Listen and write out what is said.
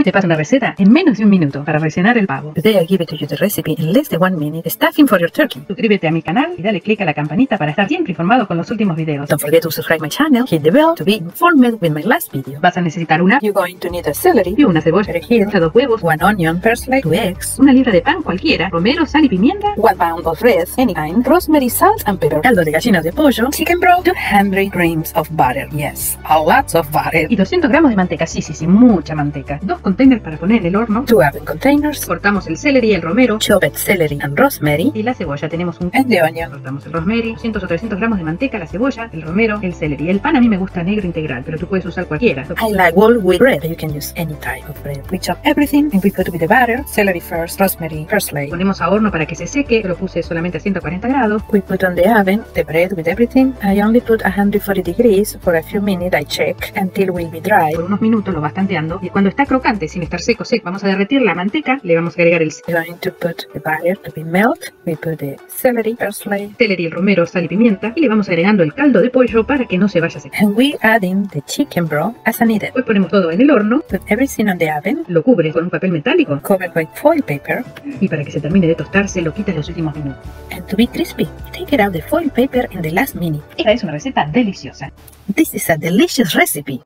Hoy te paso una receta en menos de un minuto para rellenar el pavo. Today I give it to you the recipe in less than one minute. Stuffing for your turkey. Suscríbete a mi canal y dale click a la campanita para estar siempre informado con los últimos videos. Don't forget to subscribe my channel, hit the bell to be informed with my last video. Vas a necesitar una You're going to need a celery, y una cebolla, perejil, dos huevos, one onion, parsley, two eggs, una libra de pan cualquiera, romero, sal y pimienta, one pound of red, any kind, rosemary, salt and pepper, caldo de gallina de pollo, chicken broth, 200 grams of butter. Yes, a lot of butter. y 200 gramos de manteca. Sí, sí, sí, mucha manteca. Dos containers para poner en el horno. Two oven containers, Cortamos el celery, el romero chopped celery and rosemary, y la cebolla. Tenemos un and the onion. Cortamos el rosemary, 200 o 300 gramos de manteca, la cebolla, el romero, el celery. El pan a mí me gusta negro integral, pero tú puedes usar cualquiera. I like whole wheat bread. You can use any type of bread. We chop everything and we put with the butter, celery first, rosemary, parsley. Ponemos a horno para que se seque, lo puse solamente a 140 grados. We put on the oven the bread with everything. I only put 140 degrees for a few minutes. I check until will be dry. Por unos minutos lo vas tanteando y cuando está crocante, sin estar seco, seco, vamos a derretir la manteca, le vamos a agregar el going to put the butter to be melt. We put the celery, parsley, celery, el romero, sal y pimienta y le vamos agregando el caldo de pollo para que no se vaya a secar. and we adding the chicken broth as needed. Después ponemos todo en el horno, Put everything on the oven, lo cubres con un papel metálico covered with foil paper, y para que se termine de tostarse lo quitas los últimos minutos. and to be crispy, take it out the foil paper in the last minute. Esta es una receta deliciosa. This is a delicious recipe.